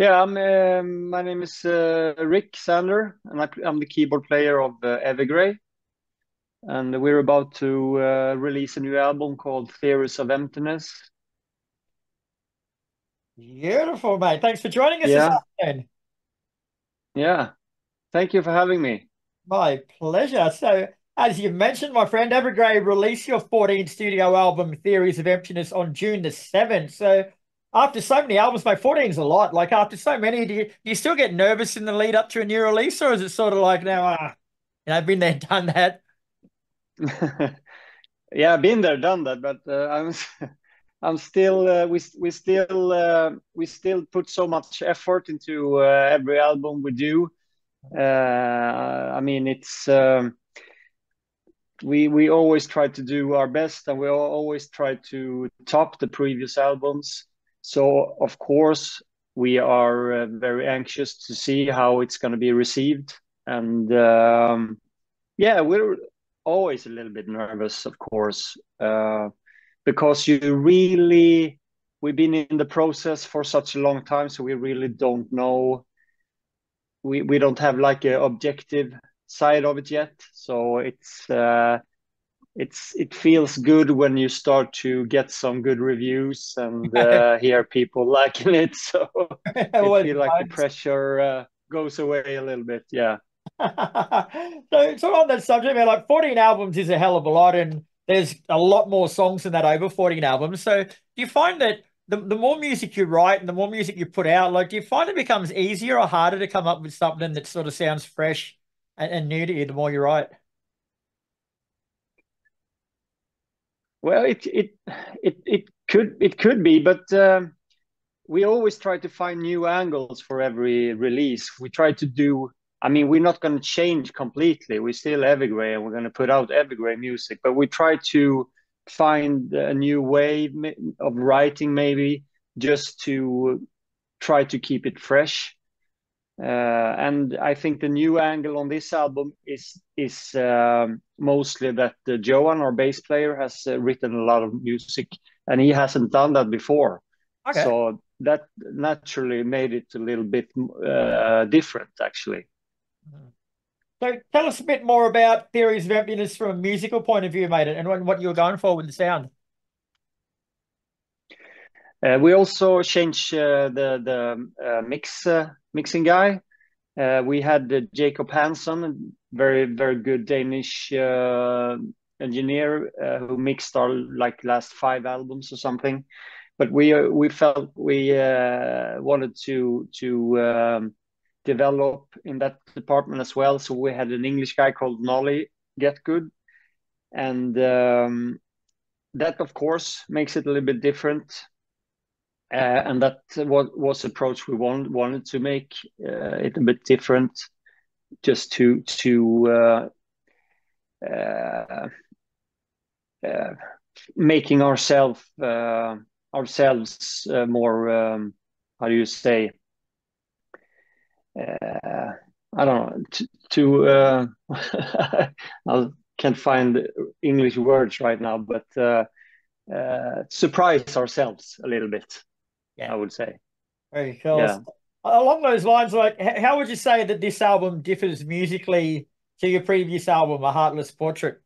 Yeah, I'm, um, my name is uh, Rikard Zander, and I, am the keyboard player of uh, Evergrey. And we're about to uh, release a new album called Theories of Emptiness. Beautiful, mate. Thanks for joining us Yeah. this afternoon. Yeah, thank you for having me. My pleasure. So, as you mentioned, my friend, Evergrey released your 14th studio album, Theories of Emptiness, on June the 7th. So, after so many albums, mate, 14 is a lot. Like, after so many, do you, do you still get nervous in the lead up to a new release, or is it sort of like now, ah, you know, I've been there, done that? Yeah, I've been there, done that, but uh, I'm I'm still uh, we we still uh, we still put so much effort into uh, every album we do. Uh, I mean, it's um, we we always try to do our best, and we always try to top the previous albums. So of course, we are uh, very anxious to see how it's going to be received, and um, yeah, we're always a little bit nervous, of course. Uh, because you really we've been in the process for such a long time so we really don't know we we don't have like an objective side of it yet so it's uh it's it feels good when you start to get some good reviews and uh, hear people liking it so Always feel like the pressure uh, goes away a little bit yeah So, so on that subject, man, like 14 albums is a hell of a lot, and there's a lot more songs than that over 14 albums. So, do you find that the, the more music you write and the more music you put out, like, do you find it becomes easier or harder to come up with something that sort of sounds fresh and, and new to you the more you write? Well it it it, it could it could be but um we always try to find new angles for every release. We try to do, I mean, we're not going to change completely. We're still Evergrey and we're going to put out Evergrey music, but we try to find a new way of writing, maybe just to try to keep it fresh. Uh, and I think the new angle on this album is is um, mostly that uh, Johan, our bass player, has uh, written a lot of music, and he hasn't done that before. Okay. So that naturally made it a little bit uh, different, actually. So tell us a bit more about Theories of Emptiness from a musical point of view, mate, and what you were going for with the sound. Uh, we also changed uh, the the uh, mix uh, mixing guy. Uh, we had uh, Jacob Hansen, very very good Danish engineer who mixed our like last five albums or something but we uh, we felt we uh, wanted to to um, develop in that department as well. So we had an English guy called Nolly Getgood, and um, that of course makes it a little bit different. Uh, and that was approach we want, wanted to make uh, it a bit different, just to to uh, making ourselves ourselves more um, how do you say uh, I don't know to, to uh, I can't find English words right now, but uh, surprise ourselves a little bit. Yeah. I would say. Very cool. Yeah. Along those lines, like how would you say that this album differs musically to your previous album, A Heartless Portrait?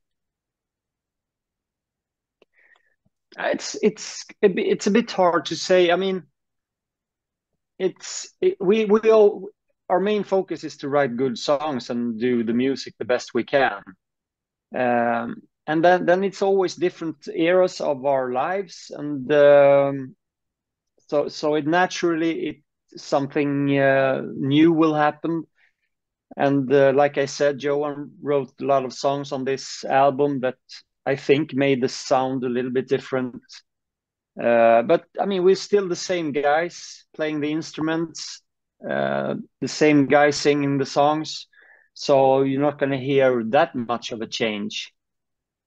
It's it's it's a bit hard to say. I mean, it's it, we we all our main focus is to write good songs and do the music the best we can. Um, and then then it's always different eras of our lives, and um, so so it naturally it something uh, new will happen. And uh, like I said, Johan wrote a lot of songs on this album that I think made the sound a little bit different. Uh, but I mean, we're still the same guys playing the instruments, uh, the same guys singing the songs. So you're not going to hear that much of a change.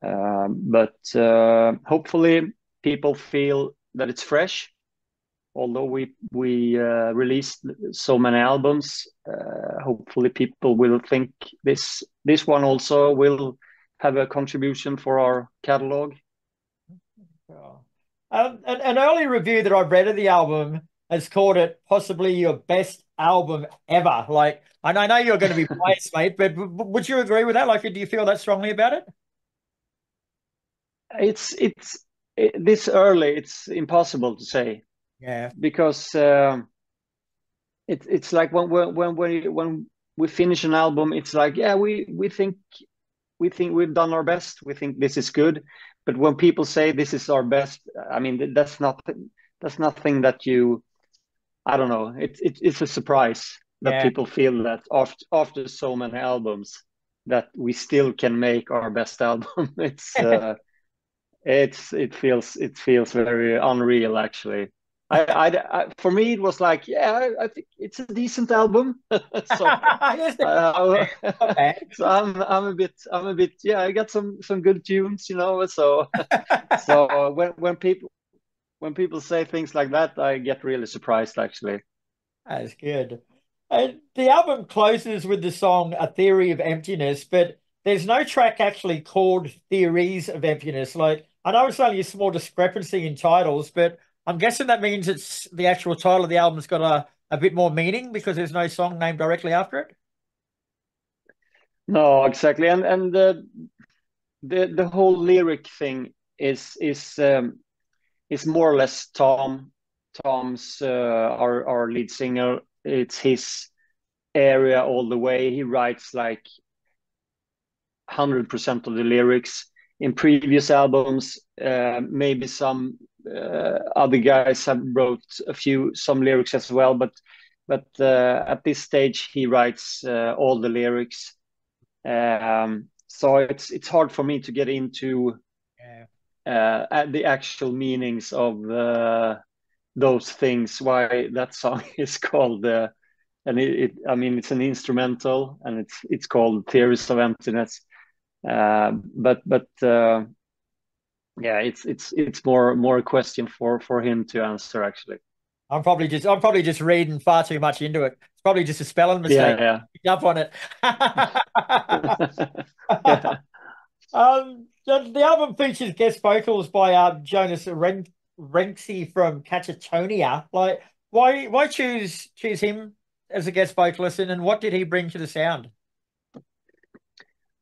Uh, but uh, hopefully, people feel that it's fresh. Although we we uh, released so many albums, uh, hopefully people will think this this one also will have a contribution for our catalog. Um, an, an early review that i've read of the album has called it possibly your best album ever. Like, and I know you're going to be biased, mate, but would you agree with that? Like, do you feel that strongly about it? It's it's it, this early. It's impossible to say. Yeah, because um, it's it's like when when when we when we finish an album, it's like yeah, we we think we think we've done our best. We think this is good, but when people say this is our best, I mean that's not that's nothing that you I don't know. It's it, it's a surprise that yeah. people feel that after after so many albums that we still can make our best album. it's uh, it's it feels it feels very unreal actually. I, I, I, for me it was like yeah I, I think it's a decent album so, uh, so I'm I'm a bit I'm a bit yeah I got some some good tunes you know so so when when people when people say things like that, I get really surprised actually. That's good. And the album closes with the song A Theory of Emptiness, but there's no track actually called Theories of Emptiness. Like, I know it's only a small discrepancy in titles, but I'm guessing that means it's the actual title of the album's got a, a bit more meaning because there's no song named directly after it. No, exactly. And and the the the whole lyric thing is is um, is more or less Tom. Tom's uh, our our lead singer. It's his area all the way. He writes like hundred percent of the lyrics. In previous albums, uh, maybe some other guys have wrote a few some lyrics as well, but but uh, at this stage he writes uh, all the lyrics. Um, so it's it's hard for me to get into uh, the actual meanings of uh, those things. Why that song is called, uh, and it, it, I mean, it's an instrumental, and it's it's called "Theories of Emptiness." Uh, but but uh, yeah, it's it's it's more more a question for for him to answer actually. I'm probably just I'm probably just reading far too much into it. It's probably just a spelling mistake. Yeah, yeah. Up on it. yeah. Um, the, the album features guest vocals by uh, Jonas Ren- from Katatonia. Like, why why choose choose him as a guest vocalist, and, and what did he bring to the sound?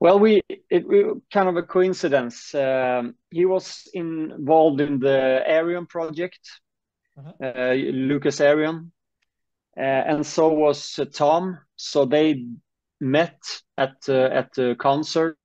Well, we it we, kind of a coincidence. Um, he was involved in the Ayreon project, uh-huh. uh, Lucas Ayreon, uh, and so was uh, Tom. So they met at uh, at the concert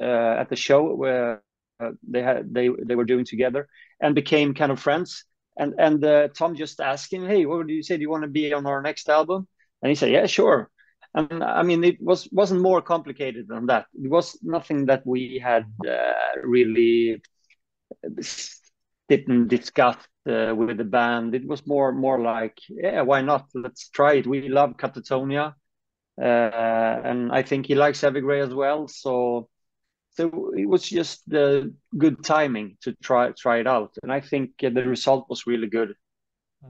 uh, at the show where uh, they had they they were doing together and became kind of friends. And and uh, Tom just asked him, "Hey, what do you say? Do you want to be on our next album?" And he said, "Yeah, sure." And I mean, it was wasn't more complicated than that. It was nothing that we had uh, really didn't discuss uh, with the band. It was more more like, yeah, why not? Let's try it. We love Katatonia, Uh, and I think he likes Evergrey as well. So so it was just the good timing to try try it out, and I think the result was really good.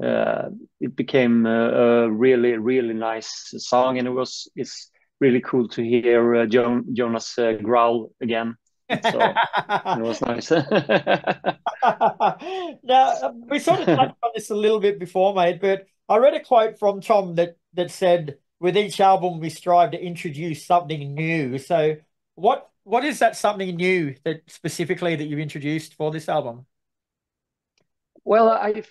Uh, it became a, a, really really nice song, and it was it's really cool to hear uh, Jonas uh, growl again. So it was nice. now we sort of touched on this a little bit before, mate, but I read a quote from Tom that that said with each album we strive to introduce something new. So what what is that something new that specifically that you introduced for this album? Well, I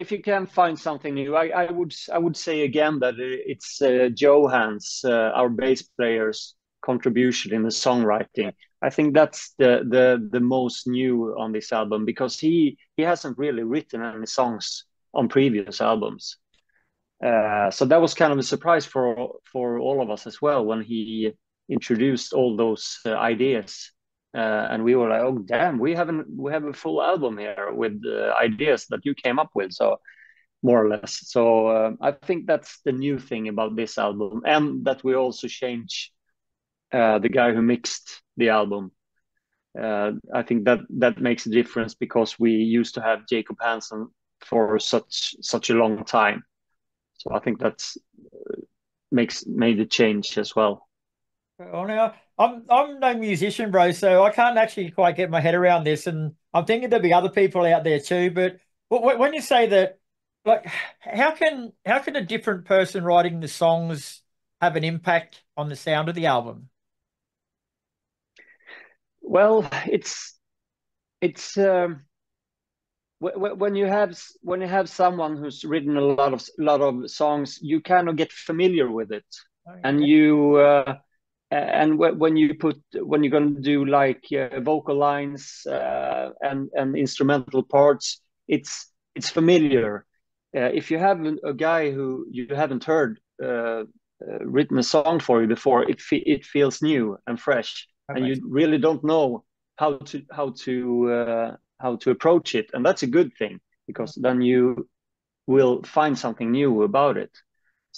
if you can find something new, I, I would I would say again that it's uh, Johan's, uh, our bass player's contribution in the songwriting. I think that's the the the most new on this album because he he hasn't really written any songs on previous albums. Uh, so that was kind of a surprise for for all of us as well when he introduced all those uh, ideas, uh, and we were like, "Oh, damn! We haven't we have a full album here with uh, ideas that you came up with." So more or less. So uh, I think that's the new thing about this album, and that we also change the guy who mixed the album. I think that that makes a difference because we used to have Jacob Hansen for such such a long time so I think that's uh, makes made a change as well. Oh no, I'm I'm no musician, bro, so I can't actually quite get my head around this, and I'm thinking there'll be other people out there too. But Well, when you say that, like, how can how can a different person writing the songs have an impact on the sound of the album? Well, it's it's um, when you have when you have someone who's written a lot of lot of songs, you kind of get familiar with it, okay. and you uh, and when you put when you're going to do like uh, vocal lines uh, and and instrumental parts, it's it's familiar. Uh, if you have a guy who you haven't heard uh, uh, written a song for you before, it it feels new and fresh, and you really don't know how to how to how to approach it. And that's a good thing because then you will find something new about it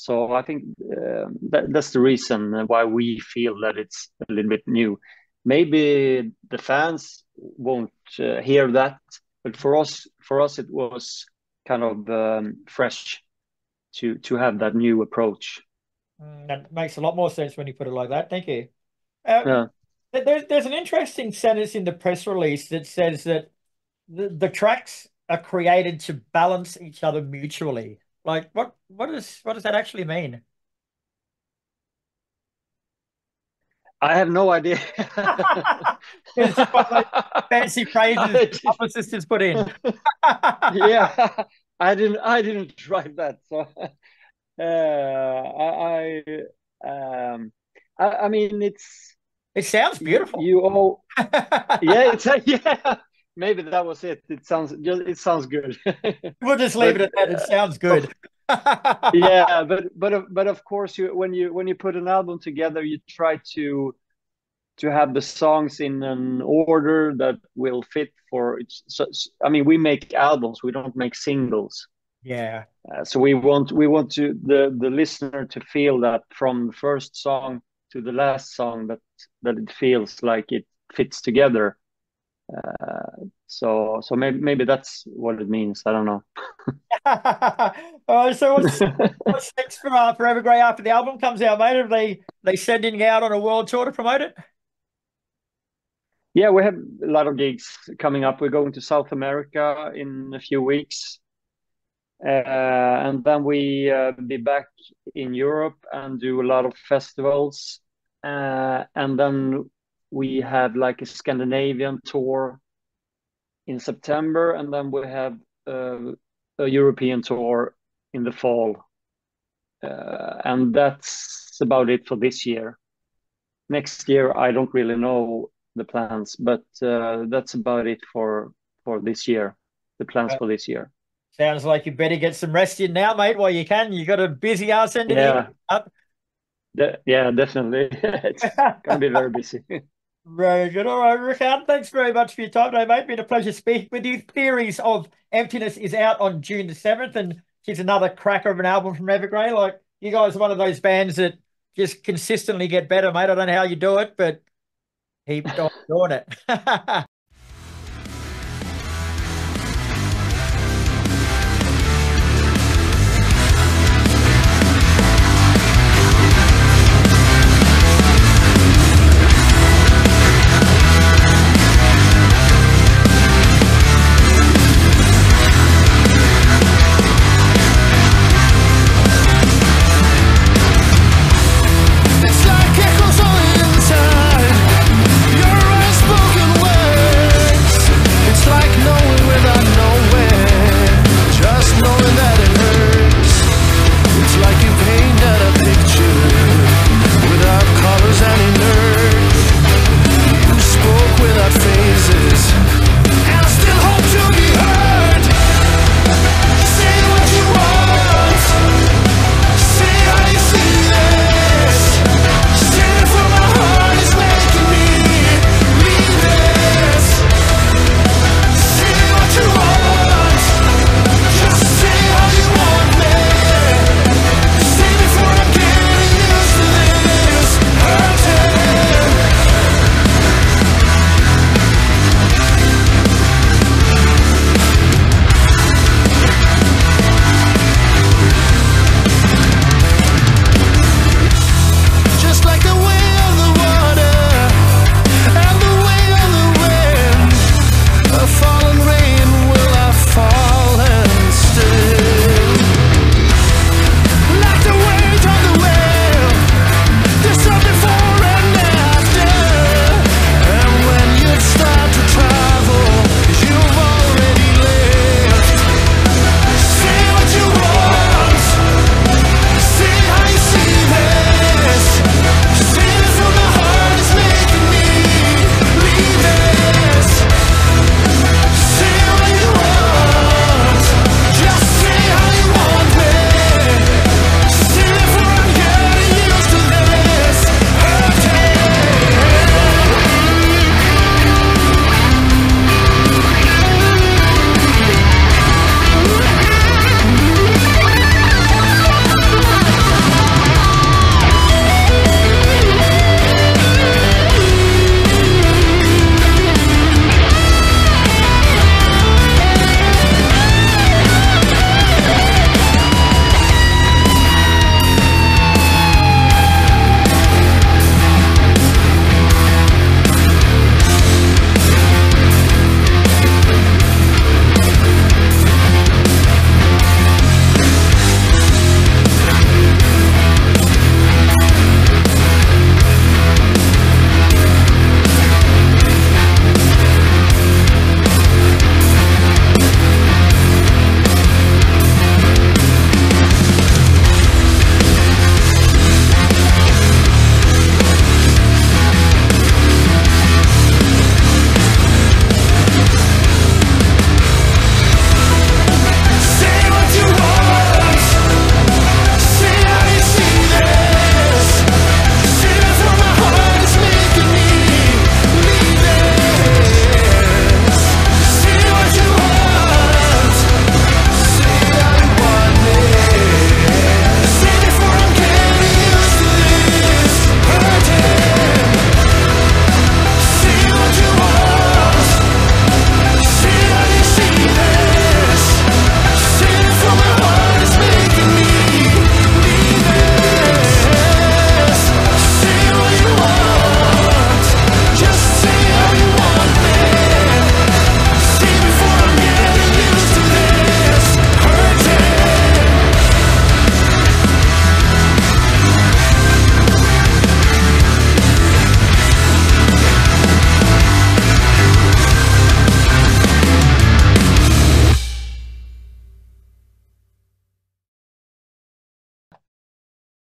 so i think uh, that, that's the reason why we feel that it's a little bit new maybe the fans won't uh, hear that but for us for us it was kind of um, fresh to to have that new approach mm, that makes a lot more sense when you put it like that thank you uh, yeah. There's, there's an interesting sentence in the press release that says that the, the tracks are created to balance each other mutually. Like what what does what does that actually mean? I have no idea. fancy phrases publicists put in. yeah, I didn't. I didn't write that. So, uh, I, I, um, I, I mean, it's. It sounds beautiful. You all. yeah, it's a, yeah maybe that was it. It sounds just it sounds good. we'll just leave but, it at that. It sounds good. yeah, but but but of course, you when you when you put an album together, you try to to have the songs in an order that will fit for it's so, i mean we make albums we don't make singles yeah uh, so we want we want to the the listener to feel that from the first song to the last song that that it feels like it fits together uh, so so maybe maybe that's what it means. I don't know. uh, so what's, what's next for uh, for Evergrey after the album comes out, mate? Are they they sending out on a world tour to promote it? Yeah, we have a lot of gigs coming up. We're going to South America in a few weeks. Uh, and then we uh, be back in Europe and do a lot of festivals. Uh, and then we have like a Scandinavian tour in September, and then we have uh, a European tour in the fall. Uh, and that's about it for this year. Next year, I don't really know the plans, but uh, that's about it for for this year. The plans for this year. Sounds like you better get some rest in now, mate, while you can. You got a busy ass end yeah. up. De yeah, definitely. it's gonna be very busy. Very good. All right, Richard, thanks very much for your time today, mate. Been a pleasure speaking with you. Theories of Emptiness is out on June the 7th, and it's another cracker of an album from Evergrey. Like, you guys are one of those bands that just consistently get better, mate. I don't know how you do it, but keep doing it.